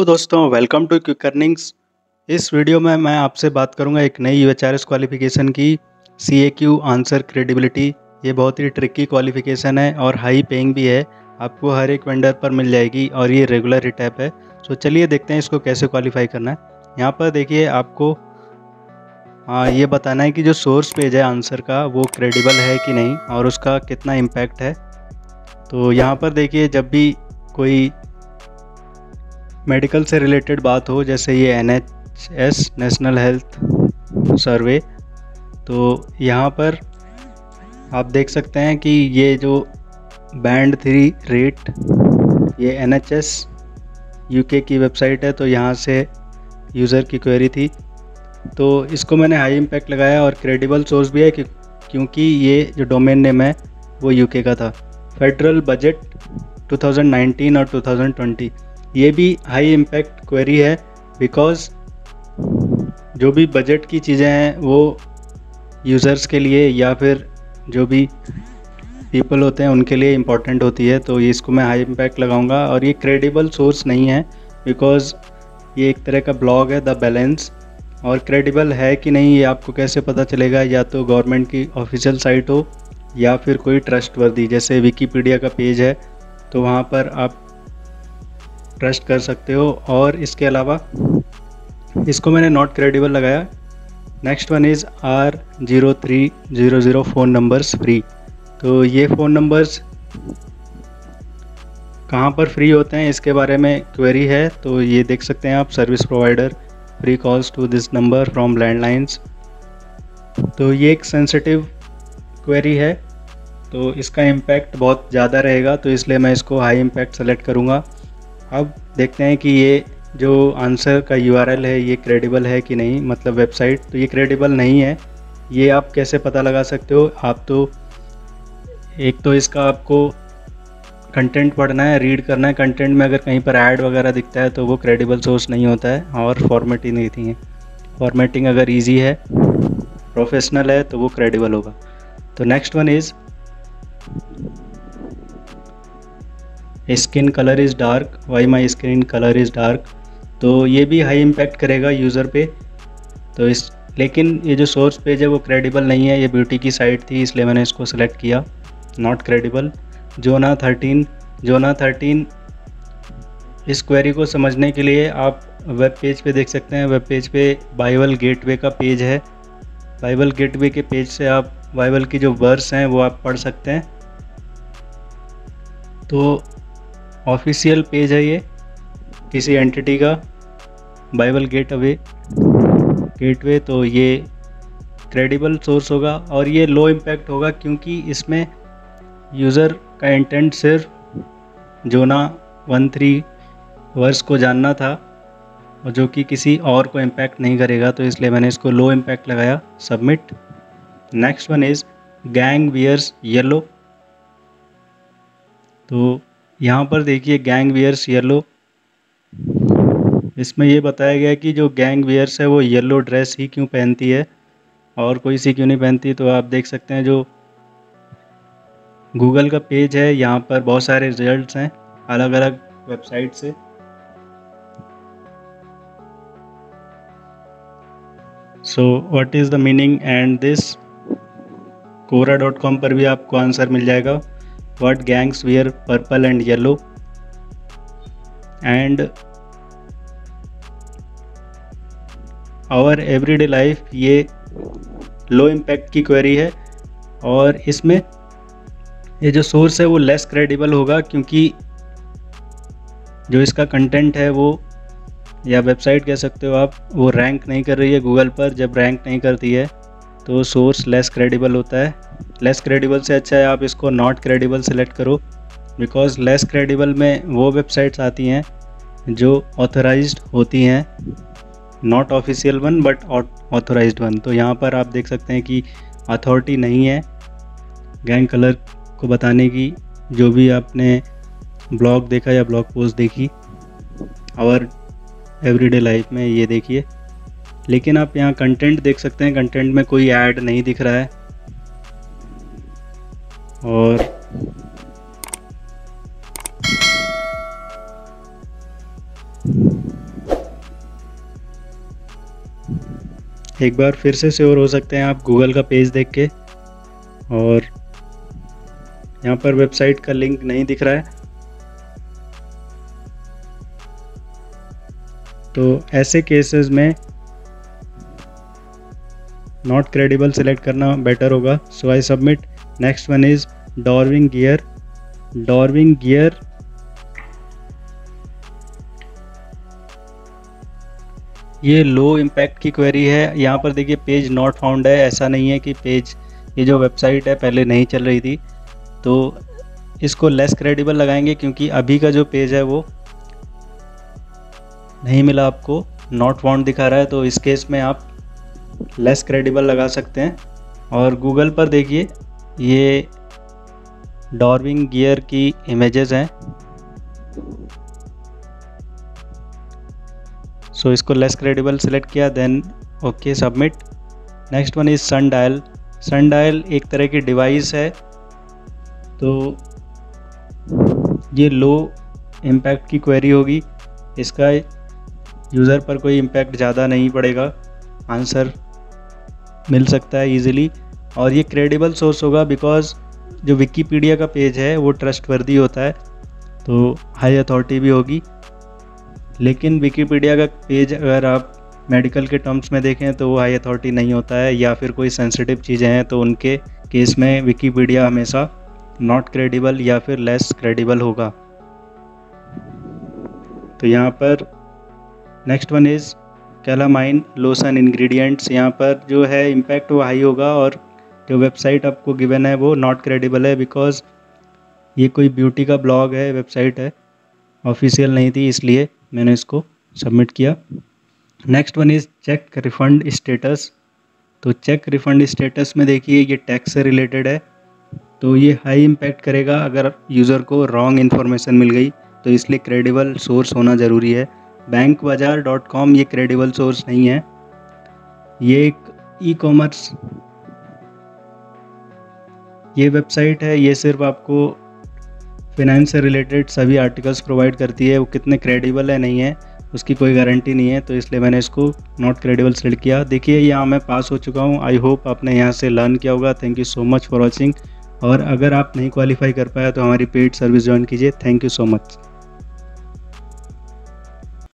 तो दोस्तों welcome to quick earnings इस वीडियो में मैं आपसे बात करूँगा एक नई यू क्वालिफिकेशन की C A Q answer credibility ये बहुत ही ट्रिकी क्वालिफिकेशन है और हाई पेइंग भी है। आपको हर एक वेंडर पर मिल जाएगी और ये रेगुलर रिटैप है। सो चलिए देखते हैं इसको कैसे क्वालिफाई करना है। यहाँ पर देखिए आपको हाँ ये बताना है कि जो सोर्स पेज है आंसर का, वो क्रेडिबल है कि नहीं और उसका कितना इम्पैक्ट है। तो यहाँ पर देखिए जब भी कोई मेडिकल से रिलेटेड बात हो, जैसे ये N S national health survey तो यहाँ पर आप देख सकते हैं कि ये जो बैंड थ्री रेट ये एन एच एस यूके की वेबसाइट है तो यहाँ से यूज़र की क्वेरी थी। तो इसको मैंने हाई इम्पैक्ट लगाया और क्रेडिबल सोर्स भी है कि क्योंकि ये जो डोमेन नेम है, वो यूके का था। फेडरल बजट 2019 और 2020 ये भी हाई इम्पैक्ट क्वेरी है बिकॉज़ जो भी बजट की चीज़ें हैं वो यूज़र्स के लिए या फिर जो भी पीपल होते हैं उनके लिए इंपॉर्टेंट होती है तो इसको मैं हाई इम्पैक्ट लगाऊँगा। और ये क्रेडिबल सोर्स नहीं है बिकॉज़ ये एक तरह का ब्लॉग है द बैलेंस और क्रेडिबल है कि नहीं, ये आपको कैसे पता चलेगा? या तो गवर्नमेंट की ऑफिशियल साइट हो, या फिर कोई ट्रस्ट वर्दी जैसे विकीपीडिया का पेज है तो वहाँ पर आप ट्रस्ट कर सकते हो। और इसके अलावा इसको मैंने नॉट क्रेडिबल लगाया। Next one is R zero three zero zero phone numbers free तो ये फ़ोन नंबर्स कहाँ पर फ्री होते हैं, इसके बारे में क्वेरी है। तो ये देख सकते हैं आप service provider free calls to this number from landlines तो ये एक सेंसिटिव क्वेरी है। तो इसका इम्पैक्ट बहुत ज़्यादा रहेगा तो इसलिए मैं इसको हाई इम्पैक्ट सेलेक्ट करूँगा। अब देखते हैं कि ये जो आंसर का यूआरएल है, ये क्रेडिबल है कि नहीं? मतलब वेबसाइट तो ये क्रेडिबल नहीं है। ये आप कैसे पता लगा सकते हो? आप तो एक तो इसका आपको कंटेंट पढ़ना है रीड करना है। कंटेंट में अगर कहीं पर ऐड वगैरह दिखता है तो वो क्रेडिबल सोर्स नहीं होता है और फॉर्मेटिंग नहीं थी। है फॉर्मेटिंग अगर इजी है प्रोफेशनल है तो वो क्रेडिबल होगा। तो next one is skin colour is dark, why my skin colour is dark तो ये भी हाई इम्पैक्ट करेगा यूज़र पे। तो इस, लेकिन ये जो सोर्स पेज है वो क्रेडिबल नहीं है, ये ब्यूटी की साइट थी, इसलिए मैंने इसको सेलेक्ट किया। Not credible zona thirteen zona thirteen इस क्वेरी को समझने के लिए आप वेब पेज पे देख सकते हैं। वेब पेज पे बाइबल गेटवे का पेज है। बाइबल गेटवे के पेज से आप बाइबल की जो वर्स हैं वो आप पढ़ सकते हैं। तो ऑफिशियल पेज है ये, किसी एंटिटी का बाइबल गेट अवे गेटवे तो ये क्रेडिबल सोर्स होगा और ये लो इम्पैक्ट होगा क्योंकि इसमें यूज़र का इंटेंट सिर्फ़ जोना वन थ्री वर्स को जानना था और जो कि किसी और को इम्पैक्ट नहीं करेगा तो इसलिए मैंने इसको लो इम्पैक्ट लगाया submit next one is gang wears yellow तो यहाँ पर देखिए गैंग वियर्स येलो इसमें ये बताया गया कि जो गैंग वियर्स है वो येलो ड्रेस ही क्यों पहनती है? और कोई सी क्यों नहीं पहनती? तो आप देख सकते हैं जो गूगल का पेज है, यहाँ पर बहुत सारे रिजल्ट्स हैं अलग अलग वेबसाइट से। So what is the meaning and this Quora dot com पर भी आपको आंसर मिल जाएगा। What gangs wear purple and yellow? And our everyday life ये लो इम्पैक्ट की क्वेरी है। और इसमें ये जो सोर्स है वो लेस क्रेडिबल होगा क्योंकि जो इसका कंटेंट है वो, या वेबसाइट कह सकते हो आप, वो रैंक नहीं कर रही है गूगल पर। जब रैंक नहीं करती है तो सोर्स लेस क्रेडिबल होता है। लेस क्रेडिबल से अच्छा है, आप इसको नॉट क्रेडिबल सेलेक्ट करो बिकॉज़ लेस क्रेडिबल में वो वेबसाइट्स आती हैं जो ऑथराइज होती हैं not official one but authorise one तो यहाँ पर आप देख सकते हैं कि अथॉरिटी नहीं है गैंग कलर को बताने की, जो भी आपने ब्लॉग देखा या ब्लॉग पोस्ट देखी और एवरीडे लाइफ में ये देखिए। लेकिन आप यहाँ कंटेंट देख सकते हैं कंटेंट में कोई ऐड नहीं दिख रहा है। और एक बार फिर से श्योर हो सकते हैं आप गूगल का पेज देख के। और यहाँ पर वेबसाइट का लिंक नहीं दिख रहा है। तो ऐसे केसेस में नॉट क्रेडिबल सेलेक्ट करना बेटर होगा। So I submit next one is dorving gear dorving gear ये लो इम्पैक्ट की क्वेरी है। यहाँ पर देखिए पेज नॉट फाउंड है। ऐसा नहीं है कि पेज ये जो वेबसाइट है, पहले नहीं चल रही थी। तो इसको लेस क्रेडिबल लगाएँगे क्योंकि अभी का जो पेज है वो नहीं मिला आपको नॉट फाउंड दिखा रहा है। तो इस केस में आप लेस क्रेडिबल लगा सकते हैं। और गूगल पर देखिए ये डॉर्विंग गियर की इमेजेस हैं। सो so, इसको लेस क्रेडिबल सेलेक्ट किया then okay submit next one is sun dial sun dial एक तरह की डिवाइस है। तो ये लो इम्पैक्ट की क्वेरी होगी। इसका यूज़र पर कोई इम्पैक्ट ज़्यादा नहीं पड़ेगा। आंसर मिल सकता है इजीली और ये क्रेडिबल सोर्स होगा बिकॉज़ जो विकीपीडिया का पेज है, वो ट्रस्टवर्दी होता है तो हाई अथॉरिटी भी होगी। लेकिन विकीपीडिया का पेज अगर आप मेडिकल के टर्म्स में देखें तो वो हाई अथॉरिटी नहीं होता है, या फिर कोई सेंसिटिव चीज़ें हैं तो उनके केस में विकीपीडिया हमेशा नॉट क्रेडिबल या फिर लेस क्रेडिबल होगा। तो यहाँ पर next one is calamine lotion ingredients यहाँ पर जो है इम्पैक्ट वो हाई होगा और जो वेबसाइट आपको गिवन है, वो नॉट क्रेडिबल है बिकॉज़ ये कोई ब्यूटी का ब्लॉग है वेबसाइट है ऑफिशियल नहीं थी, इसलिए मैंने इसको सबमिट किया। Next one is check refund status तो चेक रिफ़ंड स्टेटस में देखिए, ये टैक्स से रिलेटेड है। तो ये हाई इम्पैक्ट करेगा अगर यूज़र को रॉन्ग इन्फॉर्मेशन मिल गई तो इसलिए क्रेडिबल सोर्स होना ज़रूरी है। बैंक बाज़ार डॉट कॉम ये क्रेडिबल सोर्स नहीं है। ये एक ई कॉमर्स ये वेबसाइट है, ये सिर्फ़ आपको फिनेंस से रिलेटेड सभी आर्टिकल्स प्रोवाइड करती है। वो कितने क्रेडिबल है, नहीं है, उसकी कोई गारंटी नहीं है तो इसलिए मैंने इसको नॉट क्रेडिबल सेलेक्ट किया। देखिए, यहाँ मैं पास हो चुका हूँ। आई होप आपने यहाँ से लर्न किया होगा। Thank you so much for watching और अगर आप नहीं क्वालिफाई कर पाया तो हमारी पेड सर्विस ज्वाइन कीजिए। Thank you so much